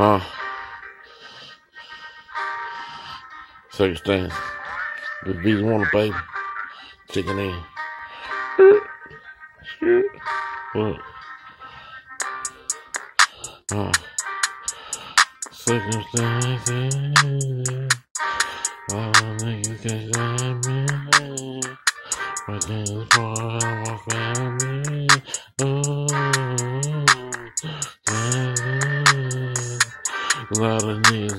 Ah. Huh? Circumstance. The bees want a baby. Chicken in. What? Ah. Huh? Circumstances. All the niggas can't me. My game is part of my family.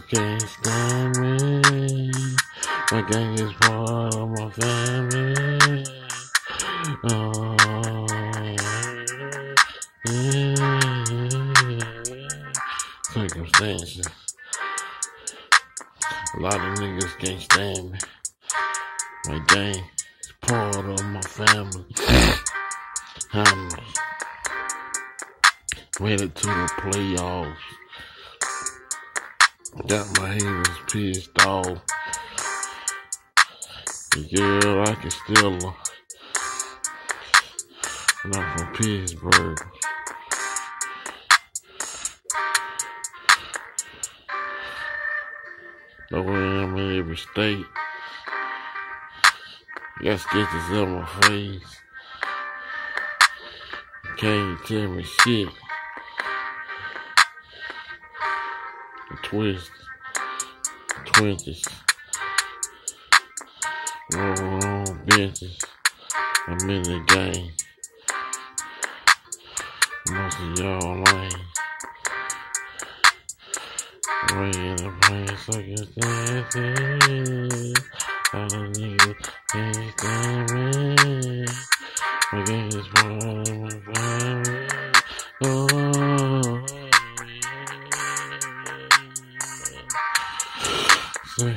Can't stand me. My gang is part of my family. Oh. Circumstances. A lot of niggas can't stand me. My gang is part of my family. I'm headed to the playoffs. Got my haters pissed off. Girl I can still I'm from Pittsburgh. Know where I am in every state. Got sketches on my face. Can't tell me shit. Twist. Twinches. Roll on benches. I'm in the game. Most of y'all lame. Rain the plane circumstances. All the niggas stand me. My gang is part And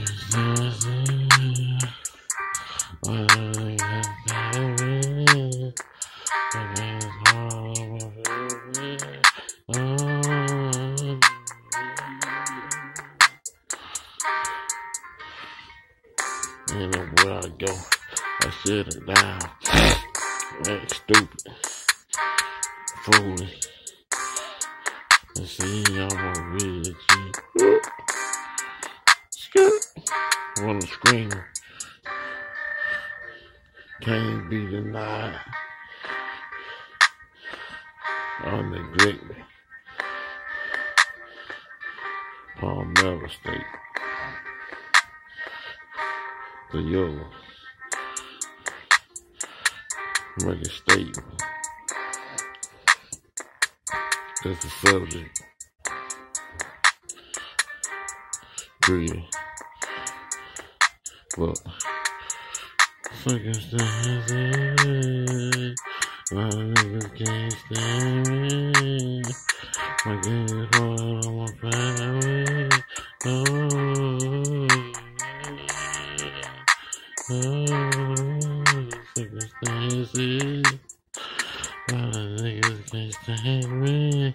where I go, I sit it down. Act stupid, foolish. And see, I'm a real G. Wanna screen Can't be denied. I'll neglect me. Palmetto State. The yellow. Make a statement. That's the subject. Greedy. Circumstances. A lot of niggas can't stand me. My gang is part of my family. Oh, oh, circumstances. Of niggas can't stand me.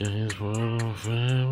Gang is part of my family.